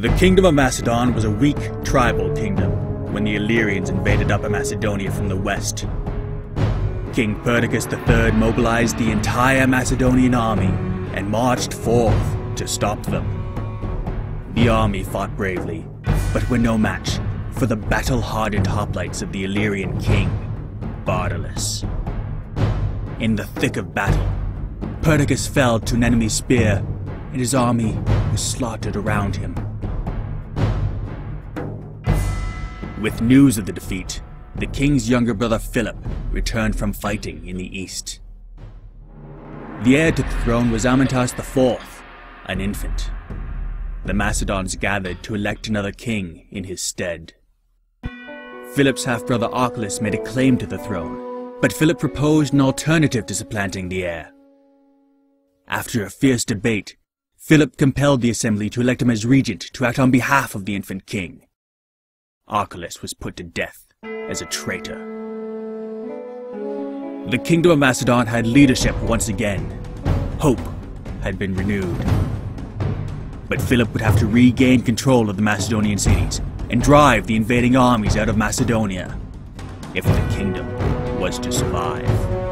The Kingdom of Macedon was a weak tribal kingdom when the Illyrians invaded Upper Macedonia from the west. King Perdiccas III mobilized the entire Macedonian army and marched forth to stop them. The army fought bravely, but were no match for the battle-hardened hoplites of the Illyrian king, Bardylis. In the thick of battle, Perdiccas fell to an enemy's spear, and his army was slaughtered around him. With news of the defeat, the king's younger brother Philip returned from fighting in the east. The heir to the throne was Amyntas IV, an infant. The Macedons gathered to elect another king in his stead. Philip's half-brother Archelaus made a claim to the throne, but Philip proposed an alternative to supplanting the heir. After a fierce debate, Philip compelled the assembly to elect him as regent to act on behalf of the infant king. Archelaus was put to death as a traitor. The Kingdom of Macedon had leadership once again. Hope had been renewed. But Philip would have to regain control of the Macedonian cities and drive the invading armies out of Macedonia if the kingdom was to survive.